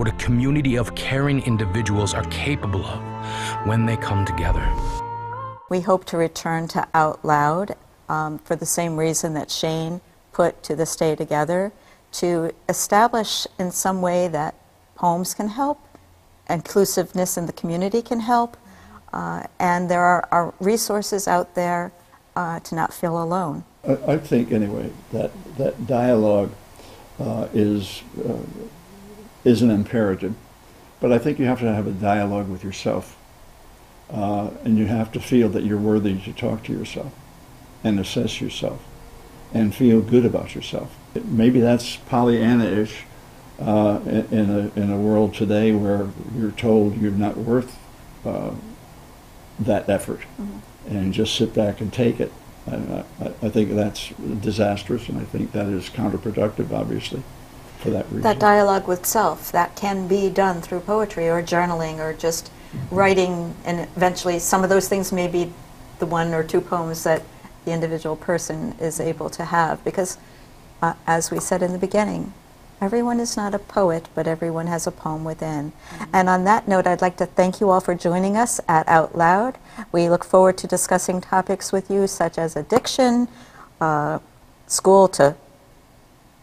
what a community of caring individuals are capable of when they come together. We hope to return to Out Loud um, for the same reason that Shane put to the Stay Together to establish in some way that poems can help, inclusiveness in the community can help, uh, and there are, are, resources out there uh, to not feel alone. I, I, think, anyway, that, that dialogue uh, is, uh, is an imperative, but I think you have to have a dialogue with yourself. Uh, and you have to feel that you're worthy to talk to yourself and assess yourself and feel good about yourself. Maybe that's Pollyanna-ish uh, in, a, in a world today where you're told you're not worth uh, that effort mm-hmm. and just sit back and take it. I, I, I, think that's disastrous and I think that is counterproductive, obviously, for that reason. That dialogue with self, that can be done through poetry or journaling or just writing, and eventually some of those things may be the one or two poems that the individual person is able to have. Because, uh, as we said in the beginning, everyone is not a poet, but everyone has a poem within. Mm-hmm. And on that note, I'd like to thank you all for joining us at Out Loud. We look forward to discussing topics with you such as addiction, uh, school to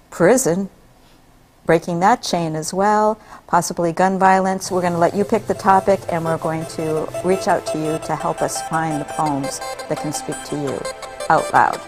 prison, breaking that chain as well, possibly gun violence. We're going to let you pick the topic and we're going to reach out to you to help us find the poems that can speak to you out loud.